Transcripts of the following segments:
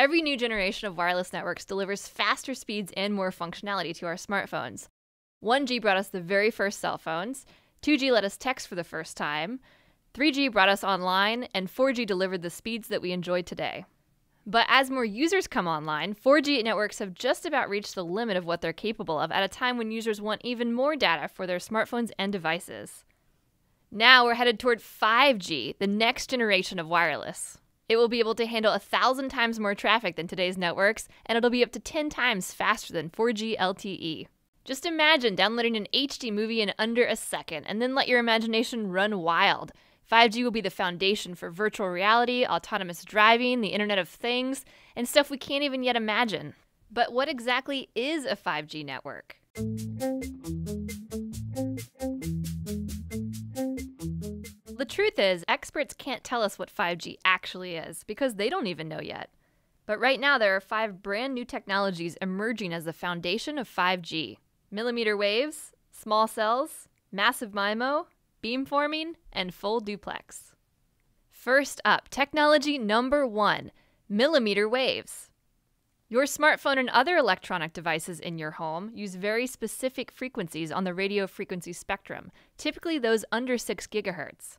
Every new generation of wireless networks delivers faster speeds and more functionality to our smartphones. 1G brought us the very first cell phones, 2G let us text for the first time, 3G brought us online, and 4G delivered the speeds that we enjoy today. But as more users come online, 4G networks have just about reached the limit of what they're capable of at a time when users want even more data for their smartphones and devices. Now we're headed toward 5G, the next generation of wireless. It will be able to handle a thousand times more traffic than today's networks, and it'll be up to 10 times faster than 4G LTE. Just imagine downloading an HD movie in under a second, and then let your imagination run wild. 5G will be the foundation for virtual reality, autonomous driving, the Internet of Things, and stuff we can't even yet imagine. But what exactly is a 5G network? Truth is, experts can't tell us what 5G actually is because they don't even know yet. But right now, there are five brand new technologies emerging as the foundation of 5G millimeter waves, small cells, massive MIMO, beamforming, and full duplex. First up, technology number one millimeter waves. Your smartphone and other electronic devices in your home use very specific frequencies on the radio frequency spectrum, typically those under 6 gigahertz.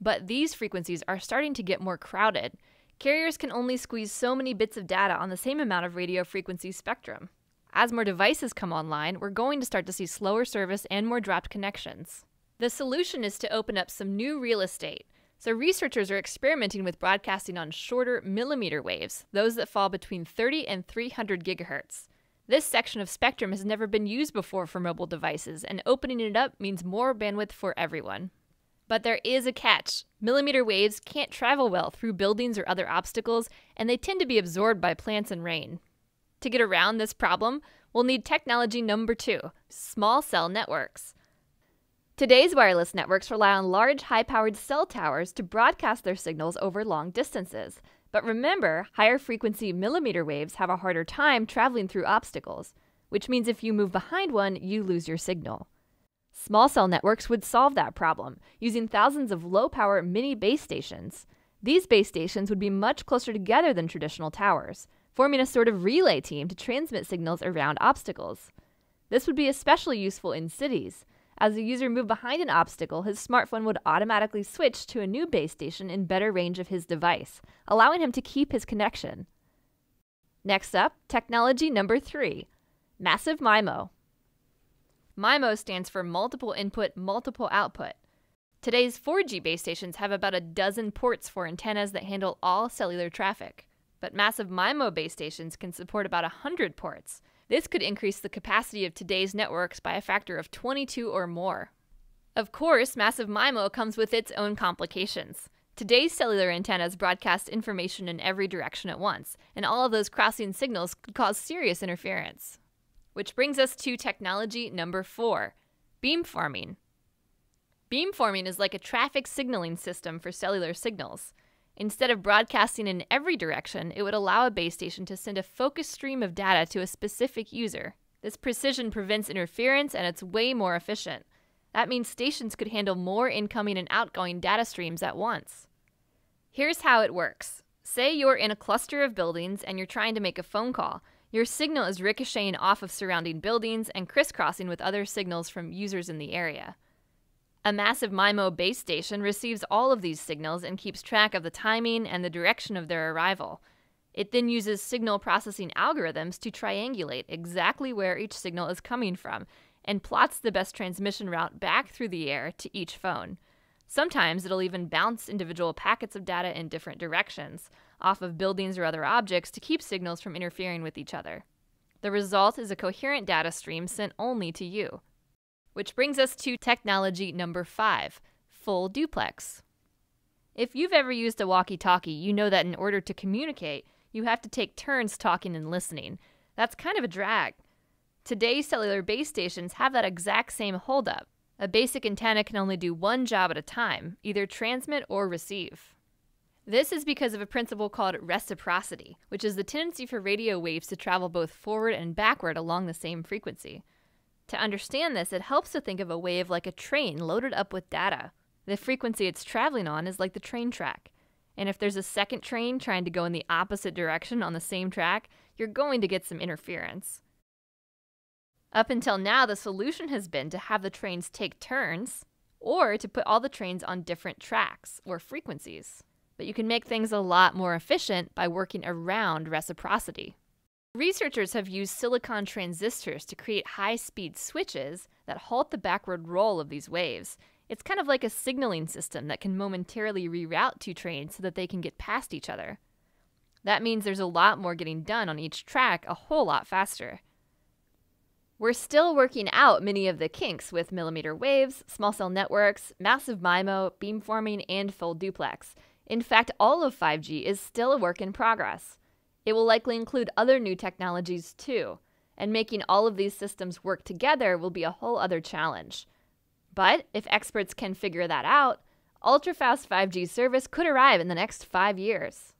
But these frequencies are starting to get more crowded. Carriers can only squeeze so many bits of data on the same amount of radio frequency spectrum. As more devices come online, we're going to start to see slower service and more dropped connections. The solution is to open up some new real estate. So, researchers are experimenting with broadcasting on shorter millimeter waves, those that fall between 30 and 300 gigahertz. This section of spectrum has never been used before for mobile devices, and opening it up means more bandwidth for everyone. But there is a catch. Millimeter waves can't travel well through buildings or other obstacles, and they tend to be absorbed by plants and rain. To get around this problem, we'll need technology number two small cell networks. Today's wireless networks rely on large, high powered cell towers to broadcast their signals over long distances. But remember, higher frequency millimeter waves have a harder time traveling through obstacles, which means if you move behind one, you lose your signal. Small cell networks would solve that problem, using thousands of low power mini base stations. These base stations would be much closer together than traditional towers, forming a sort of relay team to transmit signals around obstacles. This would be especially useful in cities, as the user moved behind an obstacle, his smartphone would automatically switch to a new base station in better range of his device, allowing him to keep his connection. Next up, technology number three Massive MIMO. MIMO stands for Multiple Input, Multiple Output. Today's 4G base stations have about a dozen ports for antennas that handle all cellular traffic, but massive MIMO base stations can support about 100 ports, this could increase the capacity of today's networks by a factor of 22 or more. Of course, massive MIMO comes with its own complications. Today's cellular antennas broadcast information in every direction at once, and all of those crossing signals could cause serious interference. Which brings us to technology number four beamforming. Beamforming is like a traffic signaling system for cellular signals. Instead of broadcasting in every direction, it would allow a base station to send a focused stream of data to a specific user. This precision prevents interference and it's way more efficient. That means stations could handle more incoming and outgoing data streams at once. Here's how it works say you're in a cluster of buildings and you're trying to make a phone call. Your signal is ricocheting off of surrounding buildings and crisscrossing with other signals from users in the area. A massive MIMO base station receives all of these signals and keeps track of the timing and the direction of their arrival. It then uses signal processing algorithms to triangulate exactly where each signal is coming from and plots the best transmission route back through the air to each phone. Sometimes it'll even bounce individual packets of data in different directions, off of buildings or other objects, to keep signals from interfering with each other. The result is a coherent data stream sent only to you. Which brings us to technology number five full duplex. If you've ever used a walkie talkie, you know that in order to communicate, you have to take turns talking and listening. That's kind of a drag. Today's cellular base stations have that exact same holdup. A basic antenna can only do one job at a time, either transmit or receive. This is because of a principle called reciprocity, which is the tendency for radio waves to travel both forward and backward along the same frequency. To understand this, it helps to think of a wave like a train loaded up with data. The frequency it's traveling on is like the train track. And if there's a second train trying to go in the opposite direction on the same track, you're going to get some interference. Up until now, the solution has been to have the trains take turns or to put all the trains on different tracks or frequencies. But you can make things a lot more efficient by working around reciprocity. Researchers have used silicon transistors to create high speed switches that halt the backward roll of these waves. It's kind of like a signaling system that can momentarily reroute two trains so that they can get past each other. That means there's a lot more getting done on each track a whole lot faster. We're still working out many of the kinks with millimeter waves, small cell networks, massive MIMO, beamforming, and full duplex. In fact, all of 5G is still a work in progress. It will likely include other new technologies too, and making all of these systems work together will be a whole other challenge. But if experts can figure that out, ultra fast 5G service could arrive in the next five years.